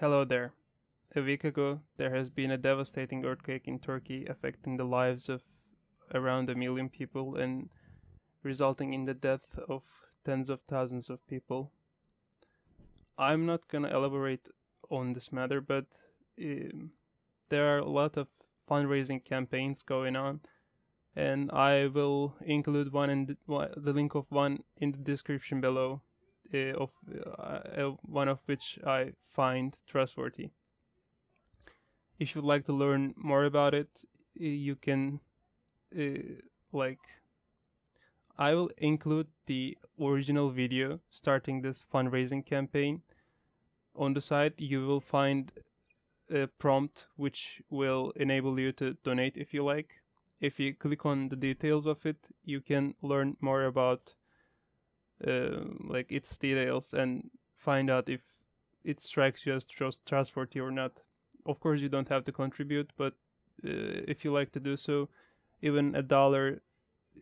Hello there. A week ago, there has been a devastating earthquake in Turkey affecting the lives of around a million people and resulting in the death of tens of thousands of people. I'm not gonna elaborate on this matter, but um, there are a lot of fundraising campaigns going on, and I will include one in the, the link of one in the description below of uh, uh, one of which I find trustworthy. If you'd like to learn more about it, you can like I will include the original video starting this fundraising campaign. On the site, you will find a prompt which will enable you to donate if you like. If you click on the details of it, you can learn more about uh, like its details and find out if it strikes you as trust trustworthy or not. Of course, you don't have to contribute, but uh, if you like to do so, even a dollar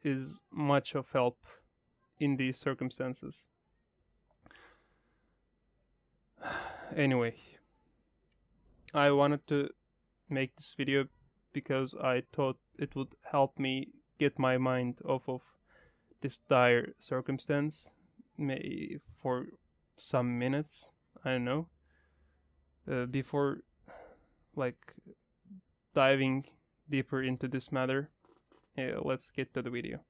is much of help in these circumstances. anyway, I wanted to make this video because I thought it would help me get my mind off of this dire circumstance may for some minutes i don't know uh, before like diving deeper into this matter uh, let's get to the video.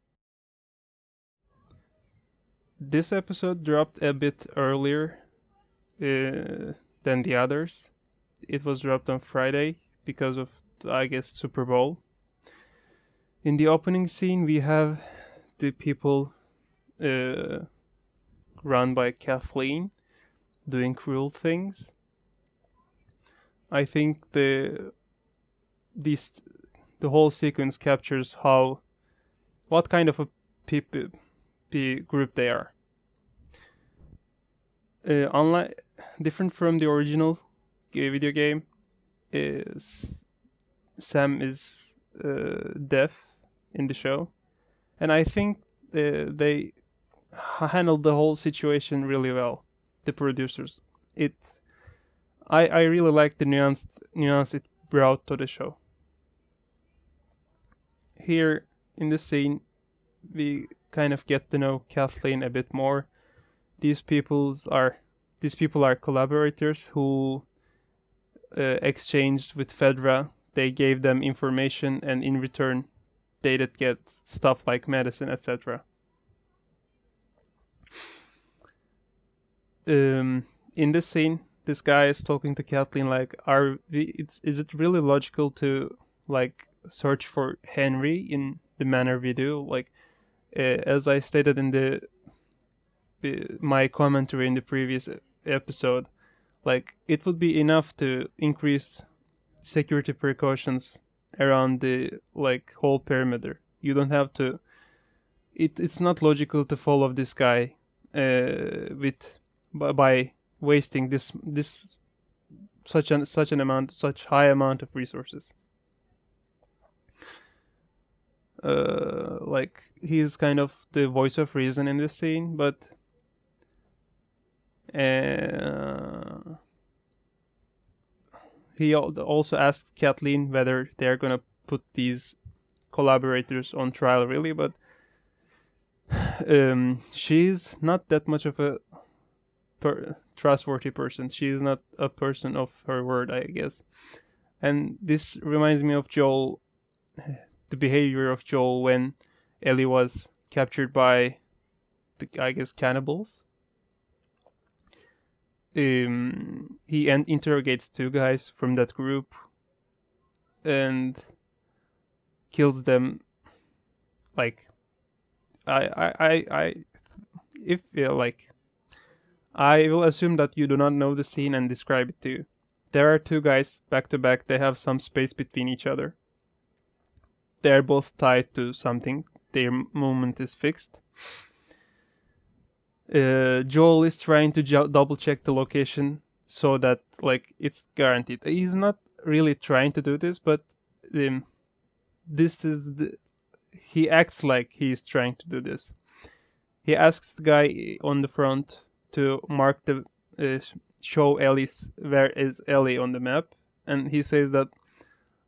This episode dropped a bit earlier uh, than the others. It was dropped on friday because of i guess super bowl. In the opening scene we have the people uh, run by Kathleen doing cruel things. I think the this the whole sequence captures how what kind of a people group they are. Uh, unlike different from the original video game, is Sam is uh, deaf in the show, and I think uh, they handled the whole situation really well. The producers, it, I I really like the nuance nuance it brought to the show. Here in the scene, we kind of get to know Kathleen a bit more. These people's are these people are collaborators who uh, exchanged with Fedra. They gave them information, and in return, they did get stuff like medicine, etc. Um, in this scene, this guy is talking to Kathleen like, "Are we, it's is it really logical to like search for Henry in the manner we do?" Like, uh, as I stated in the my commentary in the previous episode, like it would be enough to increase security precautions around the like whole perimeter. You don't have to. It it's not logical to follow this guy uh, with by, by wasting this this such an such an amount such high amount of resources. Uh, like he's kind of the voice of reason in this scene, but uh, he also asked Kathleen whether they're gonna put these collaborators on trial really, but um, she's not that much of a per- trustworthy person. She is not a person of her word, I guess. And this reminds me of Joel, the behavior of Joel when Ellie was captured by, the, I guess, cannibals. Um, he interrogates two guys from that group and kills them like I I I, if yeah, like I will assume that you do not know the scene and describe it to you. There are two guys back to back, they have some space between each other. They are both tied to something, their movement is fixed. Uh, Joel is trying to jo- double check the location so that like it's guaranteed. He's not really trying to do this, but um, this is the, he acts like he's trying to do this. He asks the guy on the front to mark the uh, show Ellie's where is Ellie on the map, and he says that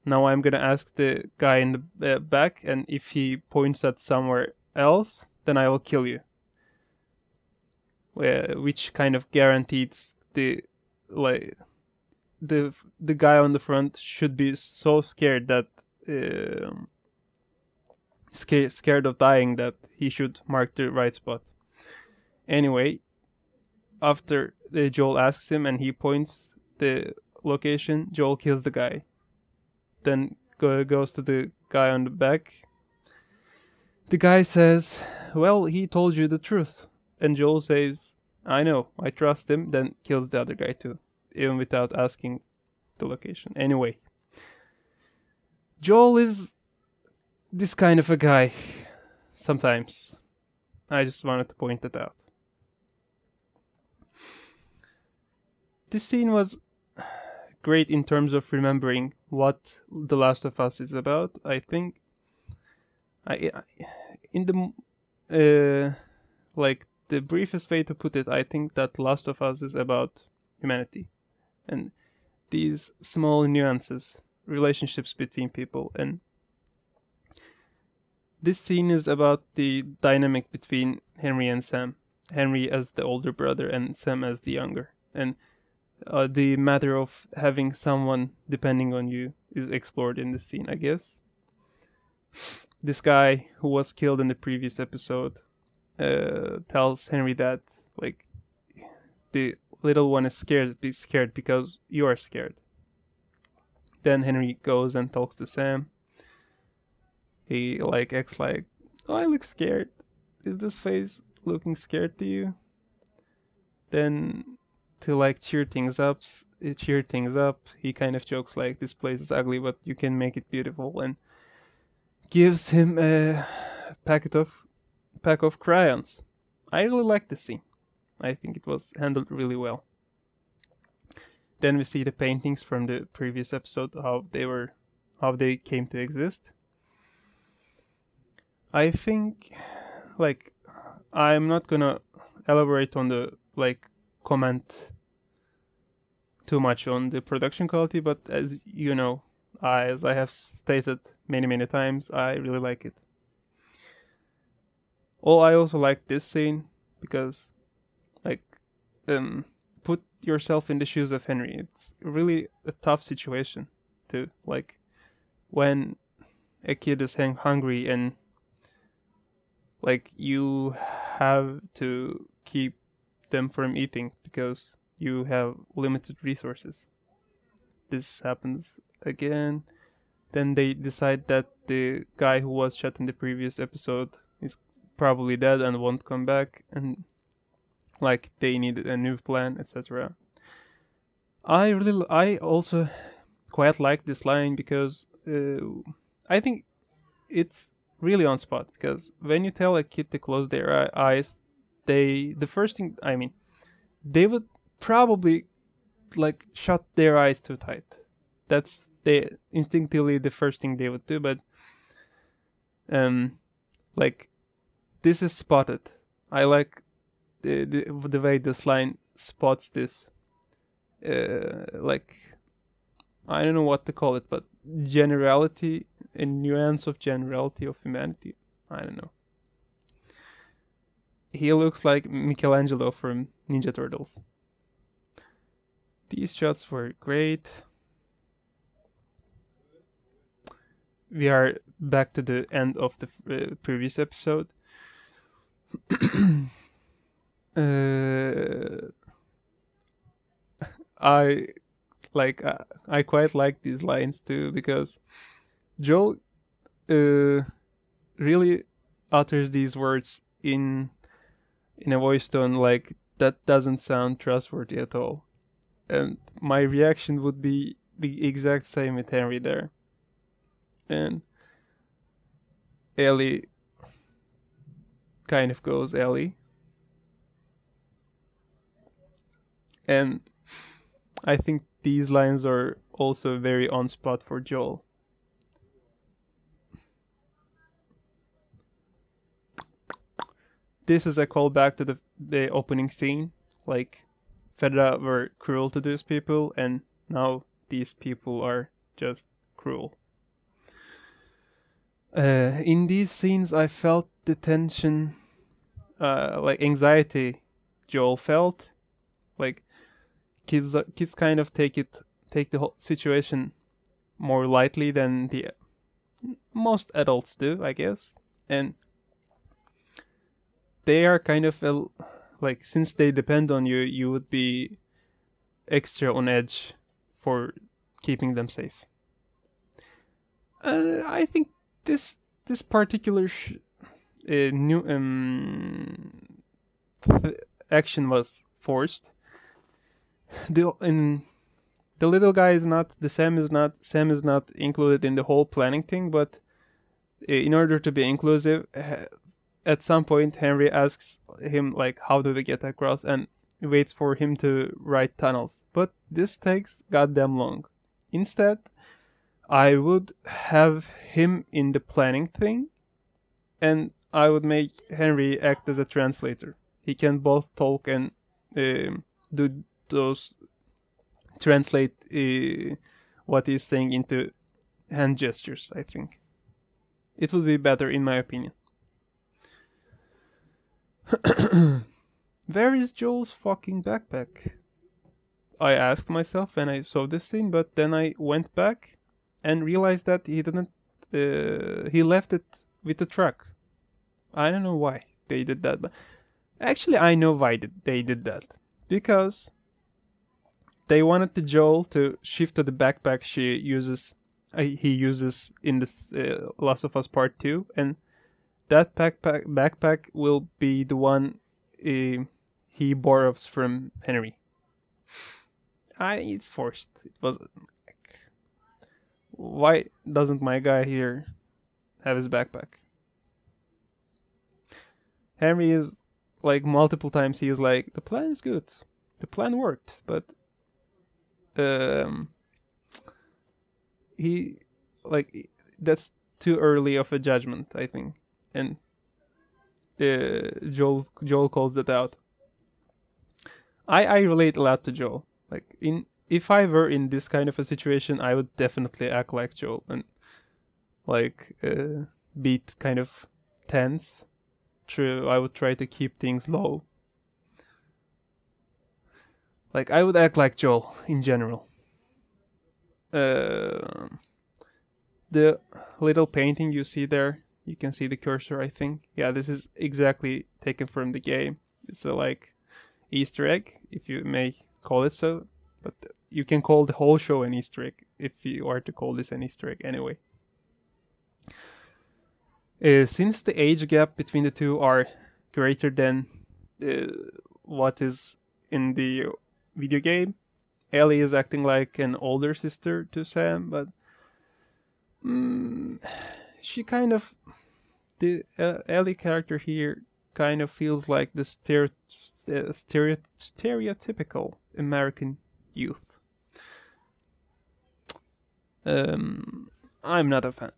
now I'm gonna ask the guy in the uh, back, and if he points at somewhere else, then I will kill you. Uh, which kind of guarantees the like the the guy on the front should be so scared that uh, scared scared of dying that he should mark the right spot. Anyway, after uh, Joel asks him and he points the location, Joel kills the guy. Then go, goes to the guy on the back. The guy says, "Well, he told you the truth," and Joel says, "I know, I trust him." Then kills the other guy too, even without asking the location. Anyway, Joel is this kind of a guy. Sometimes, I just wanted to point that out. This scene was great in terms of remembering what The Last of Us is about. I think, I, I in the uh, like the briefest way to put it, I think that Last of Us is about humanity and these small nuances, relationships between people, and this scene is about the dynamic between Henry and Sam. Henry as the older brother and Sam as the younger, and uh, the matter of having someone depending on you is explored in this scene, I guess. This guy who was killed in the previous episode uh, tells Henry that like the little one is scared, be scared because you are scared. Then Henry goes and talks to Sam. He like acts like, "Oh, I look scared. Is this face looking scared to you?" Then to like cheer things up, eh, cheer things up. He kind of jokes like, "This place is ugly, but you can make it beautiful," and gives him a packet of pack of crayons. I really like this scene. I think it was handled really well. Then we see the paintings from the previous episode, how they were, how they came to exist. I think, like, I'm not gonna elaborate on the like comment too much on the production quality, but as you know, I, as I have stated many many times, I really like it. Oh, I also like this scene because, like, um, put yourself in the shoes of Henry. It's really a tough situation to like when a kid is hang hungry and like you have to keep them from eating because you have limited resources. This happens again. Then they decide that the guy who was shot in the previous episode is probably dead and won't come back, and like they need a new plan, etc. I really, I also quite like this line because uh, I think it's really on spot because when you tell a kid to close their eyes, they the first thing I mean, they would probably like shut their eyes too tight. That's they instinctively the first thing they would do, but um, like this is spotted. I like the the, the way this line spots this. Uh, like I don't know what to call it, but generality a nuance of generality of humanity. I don't know. He looks like Michelangelo from Ninja Turtles. These shots were great. We are back to the end of the uh, previous episode. uh, I like uh, I quite like these lines too because Joe uh, really utters these words in in a voice tone like that doesn't sound trustworthy at all. And my reaction would be the exact same with Henry there. And Ellie kind of goes Ellie. And I think these lines are also very on spot for Joel. This is a callback to the, the opening scene, like Fedra were cruel to these people, and now these people are just cruel. Uh, in these scenes, I felt the tension, uh, like anxiety Joel felt. Like kids, kids kind of take it, take the whole situation more lightly than the most adults do, I guess, and they are kind of a, like since they depend on you, you would be extra on edge for keeping them safe. Uh, I think this this particular sh- uh, new um, th- action was forced. The in the little guy is not the Sam is not Sam is not included in the whole planning thing, but uh, in order to be inclusive, at some point Henry asks him like, "How do we get across?" and waits for him to write tunnels. But this takes goddamn long. Instead, I would have him in the planning thing, and I would make Henry act as a translator. He can both talk and uh, do those translate uh, what he's saying into hand gestures. I think it would be better, in my opinion. Where is Joel's fucking backpack? I asked myself when I saw this scene, but then I went back and realized that he didn't. Uh, he left it with the truck. I don't know why they did that, but actually I know why they did that because they wanted the Joel to shift to the backpack she uses. Uh, he uses in this uh, Last of Us Part Two, and that backpack backpack will be the one uh, he borrows from Henry. I it's forced. It was like, why doesn't my guy here have his backpack? Henry is like multiple times he is like the plan is good, the plan worked, but um, he like that's too early of a judgment, I think, and uh, Joel Joel calls that out. I I relate a lot to Joel. Like in if I were in this kind of a situation, I would definitely act like Joel and like uh, beat kind of tense. True, I would try to keep things low. Like I would act like Joel in general. Uh, the little painting you see there, you can see the cursor. I think, yeah, this is exactly taken from the game. It's a like Easter egg, if you may call it so. But you can call the whole show an Easter egg if you are to call this an Easter egg anyway. Uh, since the age gap between the two are greater than uh, what is in the video game, Ellie is acting like an older sister to Sam, but mm, she kind of the uh, Ellie character here kind of feels like the stereo, stereo, stereotypical American youth. Um, I'm not a fan,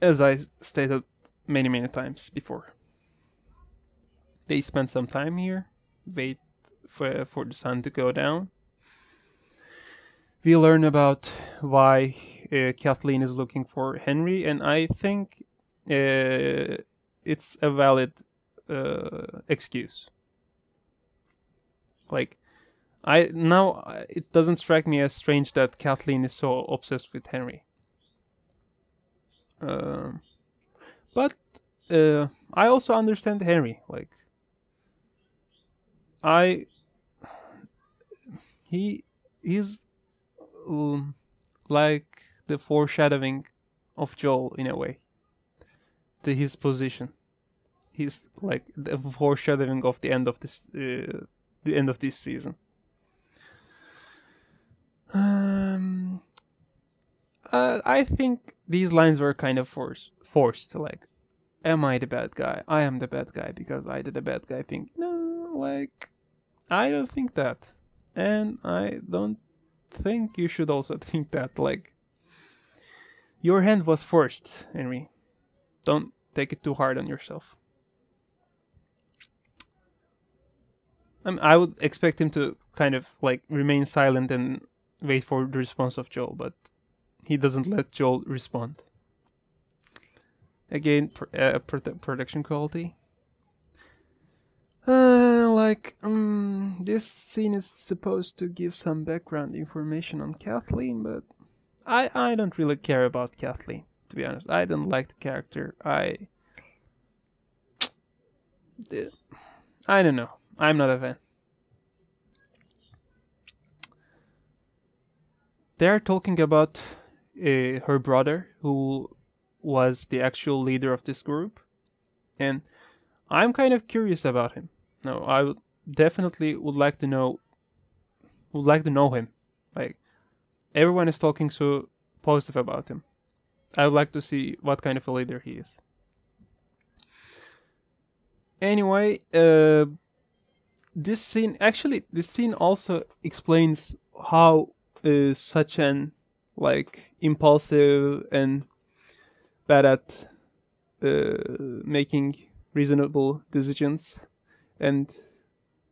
as I stated many many times before. They spend some time here, wait for for the sun to go down. We learn about why uh, Kathleen is looking for Henry, and I think uh, it's a valid uh, excuse. Like, I now it doesn't strike me as strange that Kathleen is so obsessed with Henry. Uh, but uh, I also understand Henry. Like, I he he's um, like the foreshadowing of Joel in a way. To his position he's like the foreshadowing of the end of this uh, the end of this season. Um, uh, I think these lines were kind of forced. Forced, like, am I the bad guy? I am the bad guy because I did the bad guy thing. No, like, I don't think that, and I don't think you should also think that. Like, your hand was forced, Henry. Don't take it too hard on yourself. I, would expect him to kind of like remain silent and wait for the response of Joel, but he doesn't let Joel respond. Again, pr- uh, prote- production quality. Uh, like, um, this scene is supposed to give some background information on Kathleen, but I I don't really care about Kathleen. To be honest, I didn't like the character. I I don't know. I'm not a fan. They're talking about uh, her brother, who was the actual leader of this group, and I'm kind of curious about him. No, I definitely would like to know would like to know him. Like everyone is talking so positive about him. I would like to see what kind of a leader he is. Anyway, uh, this scene actually this scene also explains how uh, such an like impulsive and bad at uh, making reasonable decisions and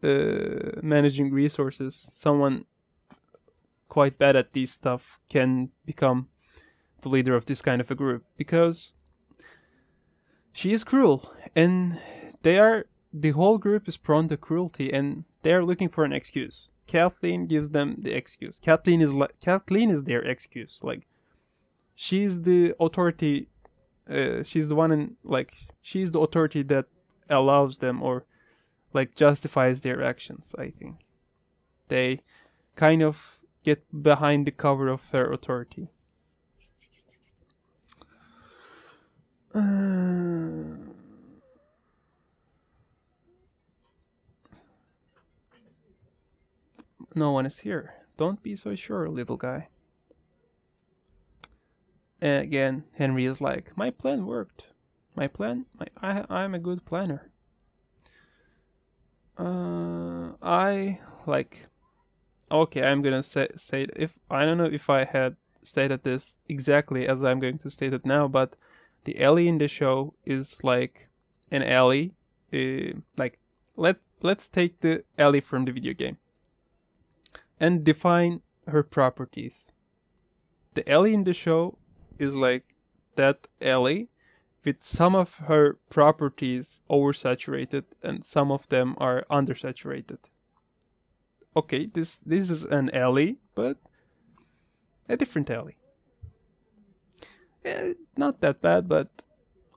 uh, managing resources. Someone quite bad at these stuff can become the leader of this kind of a group because she is cruel and they are the whole group is prone to cruelty and they are looking for an excuse. Kathleen gives them the excuse. Kathleen is like Kathleen is their excuse. Like she's the authority uh, she's the one in like she's the authority that allows them or like justifies their actions i think they kind of get behind the cover of her authority uh... no one is here don't be so sure little guy and again, Henry is like, my plan worked. My plan, my, I, I'm a good planner. Uh, I like. Okay, I'm gonna say say if I don't know if I had stated this exactly as I'm going to state it now, but the Ellie in the show is like an Ellie. Uh, like let let's take the Ellie from the video game and define her properties. The Ellie in the show is like that Ellie with some of her properties oversaturated and some of them are undersaturated. Okay, this this is an Ellie, but a different Ellie. Eh, not that bad, but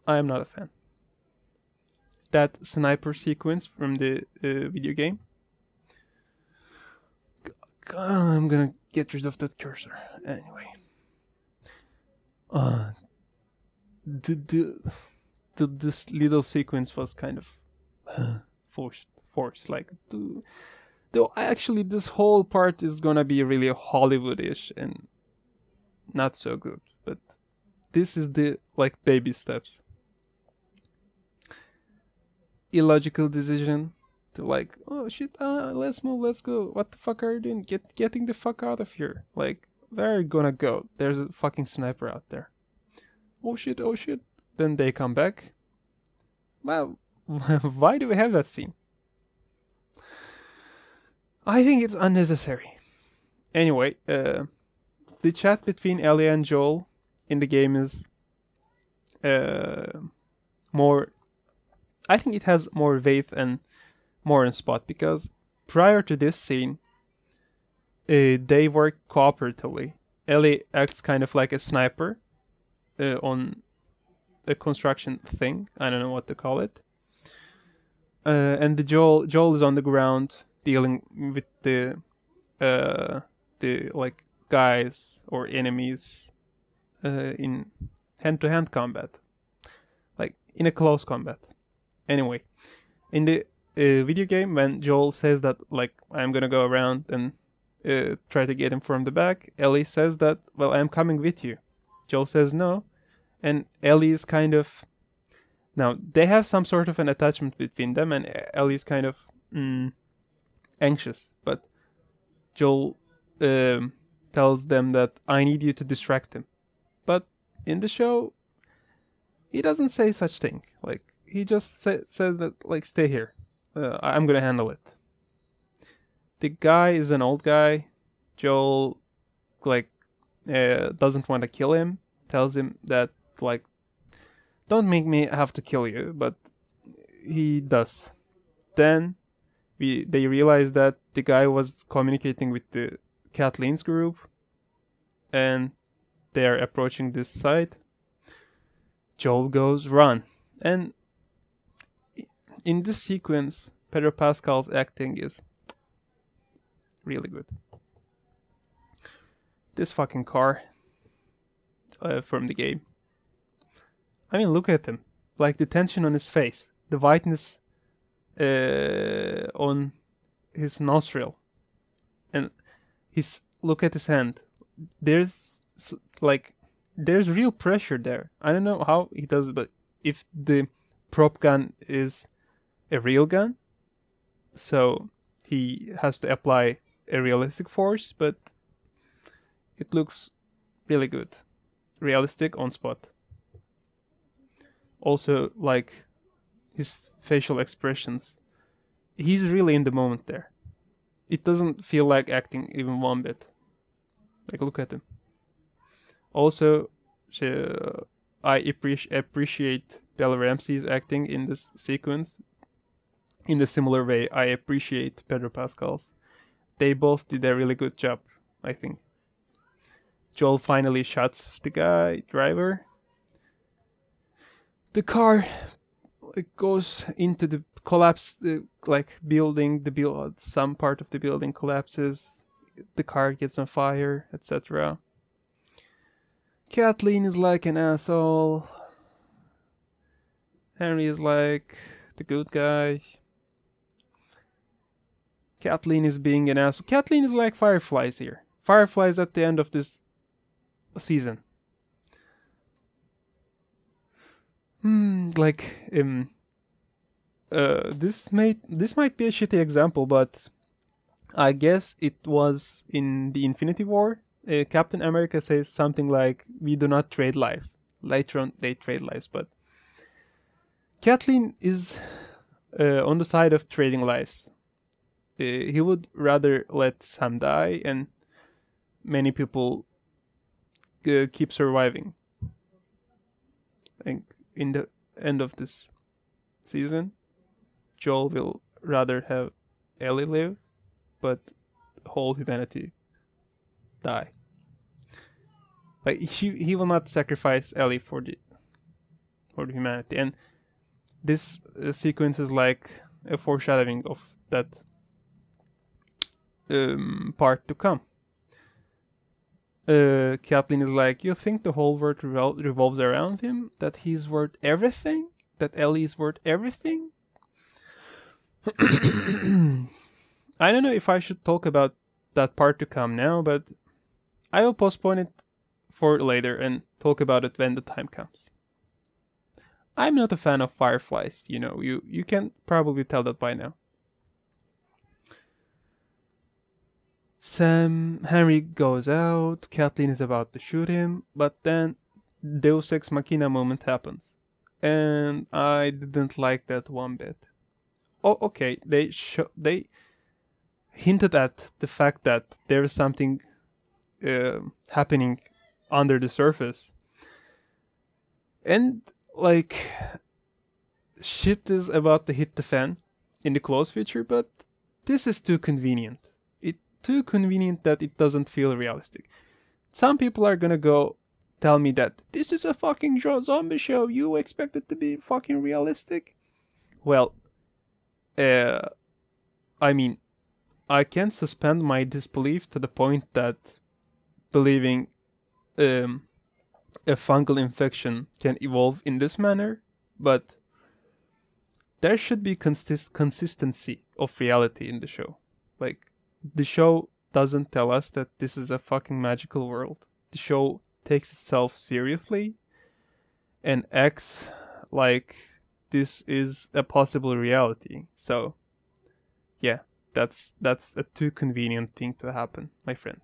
I am not a fan. That sniper sequence from the uh, video game. I'm gonna get rid of that cursor anyway uh, the, the, the this little sequence was kind of uh, forced forced like the, though actually this whole part is gonna be really hollywoodish and not so good this is the like baby steps illogical decision to like oh shit uh, let's move let's go what the fuck are you doing get getting the fuck out of here like where are you gonna go. There's a fucking sniper out there. Oh shit, oh shit. Then they come back. Well, why do we have that scene? I think it's unnecessary. Anyway, uh, the chat between Ellie and Joel in the game is uh, more. I think it has more weight and more in spot because prior to this scene, uh, they work cooperatively. Ellie acts kind of like a sniper uh, on a construction thing. I don't know what to call it. Uh, and the Joel Joel is on the ground dealing with the uh, the like guys or enemies uh, in hand to hand combat, like in a close combat. Anyway, in the uh, video game, when Joel says that like I'm gonna go around and uh, try to get him from the back. Ellie says that, well, I'm coming with you. Joel says no. And Ellie is kind of. Now, they have some sort of an attachment between them, and Ellie is kind of mm, anxious. But Joel um, tells them that I need you to distract him. In the show, he doesn't say such thing. Like, he just sa- says that, like, stay here. Uh, I'm gonna handle it. the guy is an old guy. Joel, like, uh, doesn't want to kill him. Tells him that like, don't make me have to kill you, but he does. Then we they realize that the guy was communicating with the Kathleen's group, and they are approaching this site. Joel goes run, and in this sequence, Pedro Pascal's acting is really good. This fucking car uh, from the game. I mean, look at him. Like the tension on his face, the whiteness uh, on his nostril, and his look at his hand. There's like there's real pressure there. I don't know how he does it, but if the prop gun is a real gun, so he has to apply a realistic force, but it looks really good. Realistic on spot. Also, like his facial expressions, he's really in the moment there. It doesn't feel like acting even one bit. Like, look at him. Also, she, uh, I appreci- appreciate Bella Ramsey's acting in this sequence. In a similar way, I appreciate Pedro Pascal's. They both did a really good job, I think. Joel finally shuts the guy driver. The car it goes into the collapse, the like building. The build, some part of the building collapses. The car gets on fire, etc. Kathleen is like an asshole. Henry is like the good guy. Kathleen is being an asshole. Kathleen is like fireflies here. Fireflies at the end of this season. Hmm, like um, uh, this may this might be a shitty example, but I guess it was in the Infinity War. Uh, Captain America says something like, "We do not trade lives." Later on, they trade lives, but Kathleen is uh, on the side of trading lives. Uh, he would rather let Sam die and many people uh, keep surviving. I think in the end of this season, Joel will rather have Ellie live, but whole humanity die. Like he he will not sacrifice Ellie for the for the humanity, and this uh, sequence is like a foreshadowing of that um, part to come uh, Kathleen is like, You think the whole world revol- revolves around him? That he's worth everything? That Ellie is worth everything? I don't know if I should talk about that part to come now, but I will postpone it for later and talk about it when the time comes. I'm not a fan of fireflies, you know, you, you can probably tell that by now. Sam Henry goes out, Kathleen is about to shoot him, but then Deus Ex Machina moment happens. And I didn't like that one bit. Oh, okay, they they hinted at the fact that there is something uh, happening under the surface. And like shit is about to hit the fan in the close future, but this is too convenient It too convenient that it doesn't feel realistic. Some people are gonna go tell me that this is a fucking zombie show. You expect it to be fucking realistic? Well, uh, I mean, I can suspend my disbelief to the point that believing um, a fungal infection can evolve in this manner, but there should be consist- consistency of reality in the show. Like, the show doesn't tell us that this is a fucking magical world. The show takes itself seriously and acts like this is a possible reality. So, yeah, that's that's a too convenient thing to happen, my friend.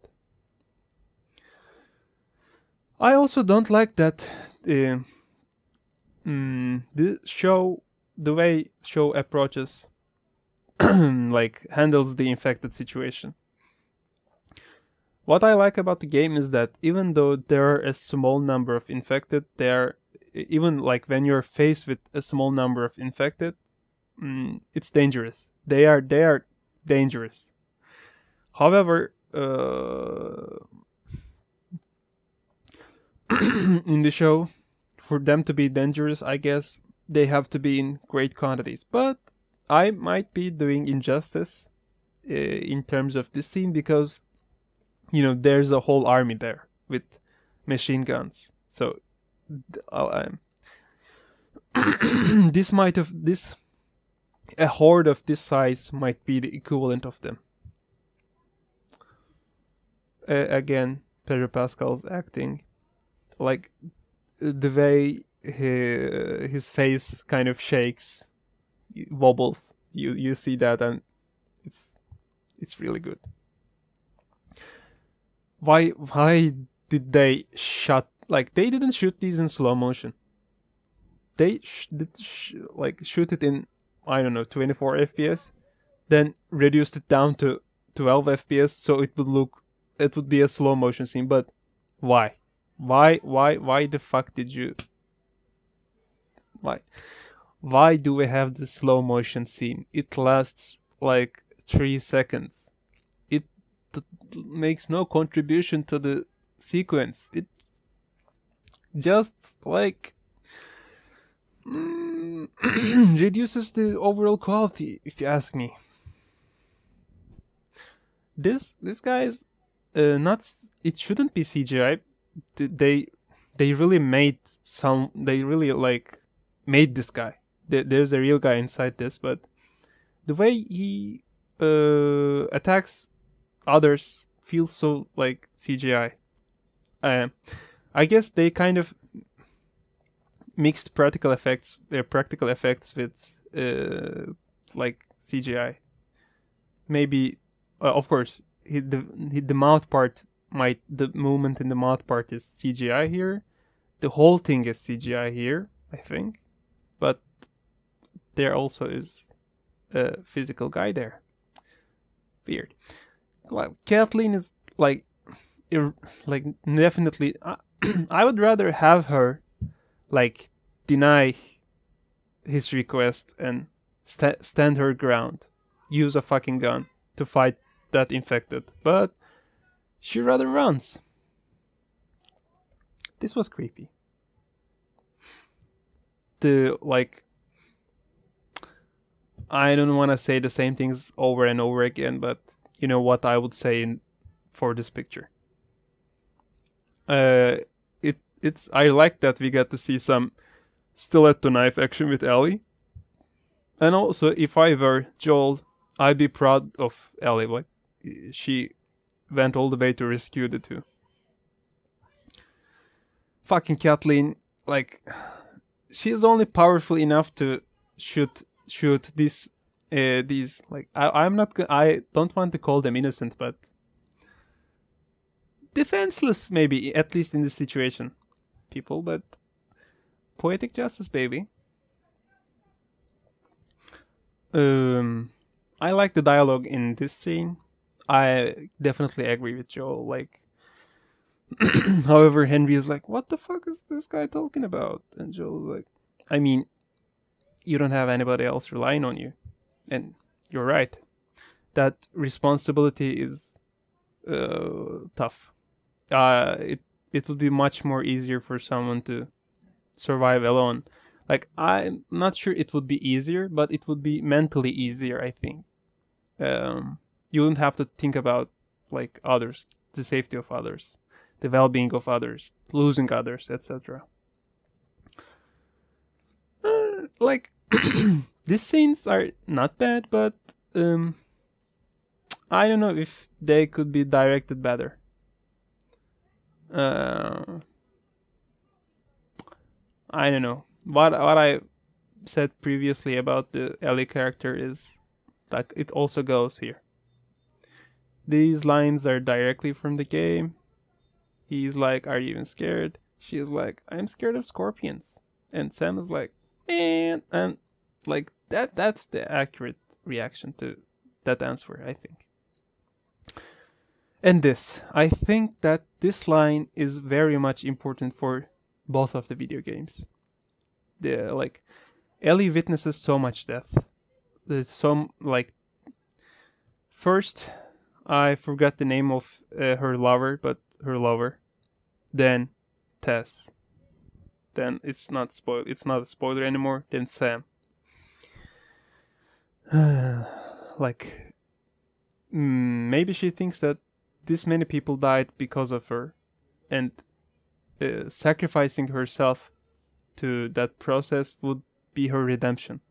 I also don't like that uh, mm, the show, the way show approaches like handles the infected situation. What I like about the game is that even though there are a small number of infected, there even like when you're faced with a small number of infected, mm, it's dangerous. They are they are dangerous. However, uh, in the show, for them to be dangerous, I guess they have to be in great quantities. But I might be doing injustice uh, in terms of this scene because, you know, there's a whole army there with machine guns. So, uh, this might have this a horde of this size might be the equivalent of them. Uh, again, Pedro Pascal's acting, like the way he, his face kind of shakes, wobbles. You you see that, and it's it's really good. Why why did they shut like they didn't shoot these in slow motion? They sh- did sh- like shoot it in I don't know 24 FPS, then reduced it down to 12 FPS so it would look it would be a slow motion scene. But why? Why why why the fuck did you why why do we have the slow motion scene? It lasts like three seconds. It makes no contribution to the sequence. It just like mm, reduces the overall quality, if you ask me. This this guy is uh, not. It shouldn't be CGI. They they really made some. They really like made this guy. There's a real guy inside this, but the way he uh, attacks others feels so like CGI. Uh, I guess they kind of mixed practical effects, uh, practical effects with uh, like CGI. Maybe, uh, of course, he, the he, the mouth part might the movement in the mouth part is CGI here. The whole thing is CGI here, I think but there also is a physical guy there. Weird. Well, Kathleen is like, like definitely. I, I would rather have her, like, deny his request and st- stand her ground, use a fucking gun to fight that infected, but she rather runs. This was creepy to like I don't want to say the same things over and over again, but you know what I would say in, for this picture. Uh, it it's I like that we got to see some stiletto knife action with Ellie, and also if I were Joel, I'd be proud of Ellie. Like she went all the way to rescue the two. Fucking Kathleen, like she's only powerful enough to shoot shoot these uh, these like I, I'm not I don't want to call them innocent, but defenseless maybe at least in this situation, people. But poetic justice, baby. Um, I like the dialogue in this scene. I definitely agree with Joel. Like, However, Henry is like, "What the fuck is this guy talking about?" And Joel's like, "I mean, you don't have anybody else relying on you, and you're right. That responsibility is uh, tough. Uh, it it would be much more easier for someone to survive alone. Like I'm not sure it would be easier, but it would be mentally easier. I think. Um, you wouldn't have to think about like others, the safety of others." the well-being of others, losing others, etc. Uh, like these scenes are not bad, but um, I don't know if they could be directed better. Uh, I don't know what what I said previously about the Ellie character is like it also goes here. These lines are directly from the game He's like, Are you even scared? She's like, I'm scared of scorpions. And Sam is like, Man, and like that that's the accurate reaction to that answer, I think. And this, I think that this line is very much important for both of the video games. The like Ellie witnesses so much death. There's some like first I forgot the name of uh, her lover, but her lover. Then Tess. Then it's not spoil. It's not a spoiler anymore. Then Sam. like mm, maybe she thinks that this many people died because of her, and uh, sacrificing herself to that process would be her redemption.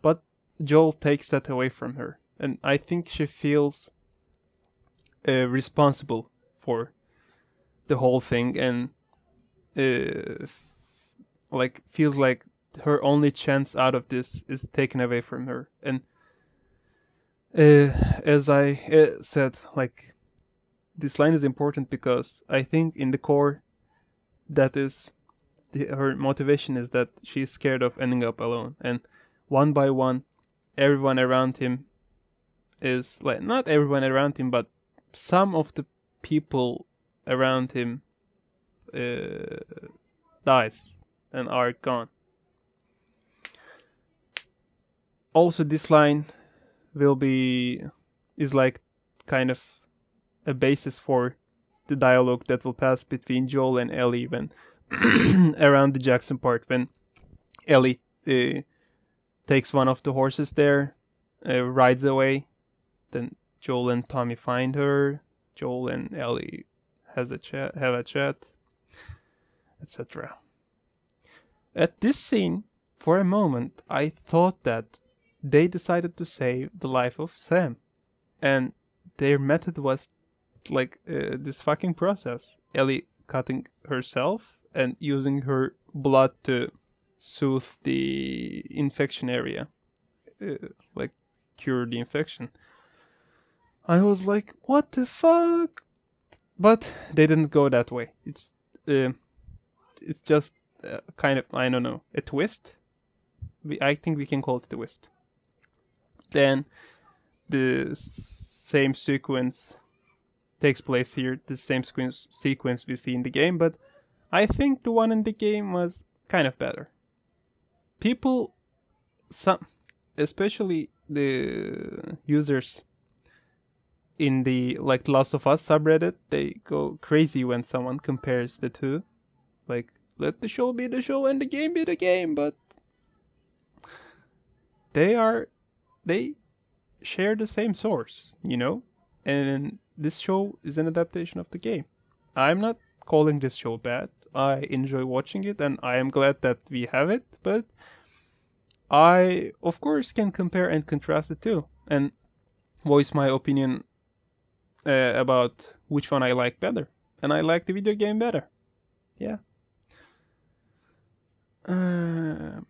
But Joel takes that away from her, and I think she feels uh, responsible for the whole thing, and uh, like feels like her only chance out of this is taken away from her. And uh, as I uh, said, like this line is important because I think in the core, that is the, her motivation is that she's scared of ending up alone, and one by one, everyone around him is like not everyone around him, but some of the people around him uh, dies and are gone. Also, this line will be is like kind of a basis for the dialogue that will pass between Joel and Ellie when around the Jackson part when Ellie uh, takes one of the horses there, uh, rides away, then Joel and Tommy find her. Joel and Ellie has a chat, have a chat, etc. At this scene, for a moment, I thought that they decided to save the life of Sam, and their method was like uh, this fucking process. Ellie cutting herself and using her blood to soothe the infection area, uh, like cure the infection. I was like, what the fuck? But they didn't go that way. It's uh, it's just uh, kind of I don't know a twist. We, I think we can call it a twist. Then the same sequence takes place here. The same sequence sequence we see in the game, but I think the one in the game was kind of better. People, some, especially the users in the like Last of Us subreddit, they go crazy when someone compares the two. Like, let the show be the show and the game be the game, but they are they share the same source, you know? And this show is an adaptation of the game. I'm not calling this show bad. I enjoy watching it and I am glad that we have it, but I of course can compare and contrast it too and voice my opinion uh, about which one I like better. And I like the video game better. Yeah. Uh,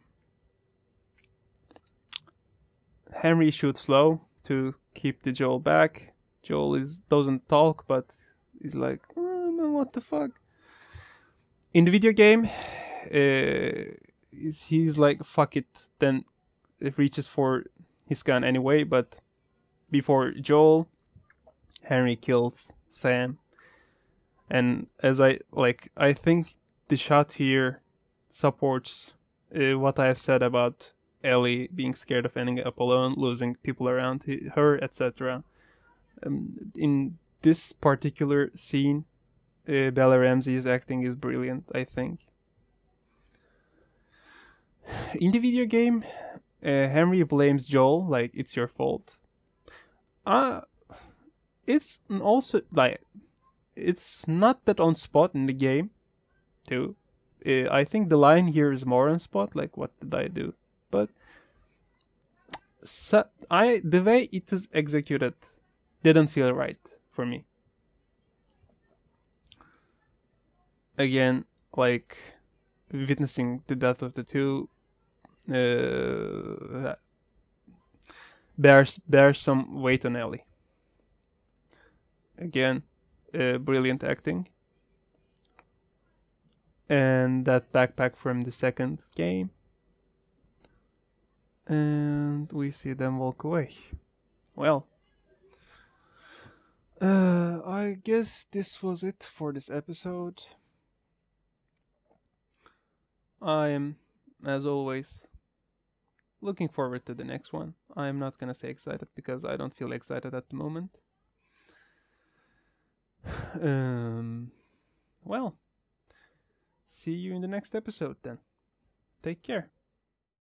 Henry shoots low to keep the Joel back. Joel is doesn't talk, but he's like, oh, man, "What the fuck?" In the video game, uh, he's like, "Fuck it." Then it reaches for his gun anyway. But before Joel, Henry kills Sam. And as I like, I think the shot here supports uh, what I have said about Ellie being scared of ending up alone, losing people around her, etc. Um, in this particular scene, uh, Bella Ramsey's acting is brilliant. I think. In the video game, uh, Henry blames Joel like it's your fault. Uh, it's also like it's not that on spot in the game too uh, i think the line here is more on spot like what did i do? But so, i the way it is executed didn't feel right for me. Again like witnessing the death of the two uh, bears bears some weight on ellie again, uh, brilliant acting. And that backpack from the second game. and we see them walk away. Well, uh, I guess this was it for this episode. I am, as always, looking forward to the next one. I am not gonna say excited because I don't feel excited at the moment. um, well, see you in the next episode then. Take care.